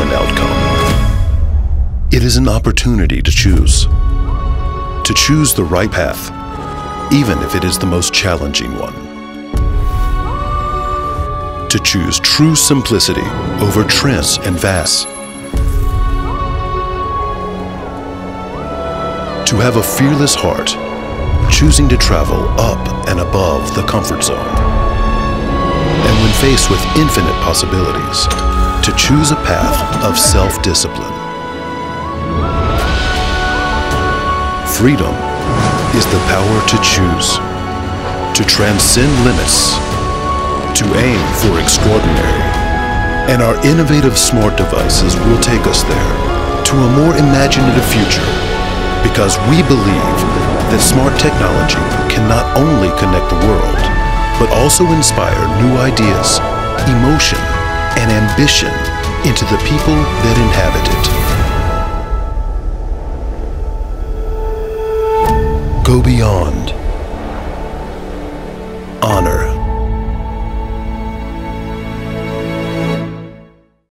an outcome. It is an opportunity to choose. To choose the right path, even if it is the most challenging one. To choose true simplicity over trends and fads. To have a fearless heart, choosing to travel up and above the comfort zone. And when faced with infinite possibilities, to choose a path of self-discipline. Freedom is the power to choose, to transcend limits, to aim for extraordinary. And our innovative smart devices will take us there to a more imaginative future because we believe that smart technology can not only connect the world, but also inspire new ideas, emotion, and ambition into the people that inhabit it. Go beyond. Honor